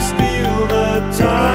steal the time.